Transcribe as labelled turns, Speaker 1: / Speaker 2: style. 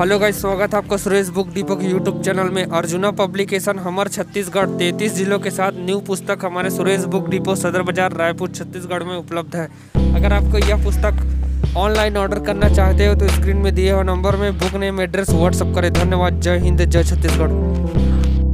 Speaker 1: Hello guys, स्वागत है आपका सुरेश बुक डिपो के यूट्यूब चैनल में। अर्जुना पब्लिकेशन, हमर छत्तीसगढ़ 33 जिलों के साथ न्यू पुस्तक हमारे सुरेश बुक डिपो सदर बाज़ार, रायपुर, छत्तीसगढ़ में उपलब्ध है। अगर आपको यह पुस्तक ऑनलाइन ऑर्डर करना चाहते हो तो स्क्रीन में दिए हुए नंबर में बुक नेम, एड्रेस व्हाट्सअप करें। धन्यवाद। जय हिंद, जय छत्तीसगढ़।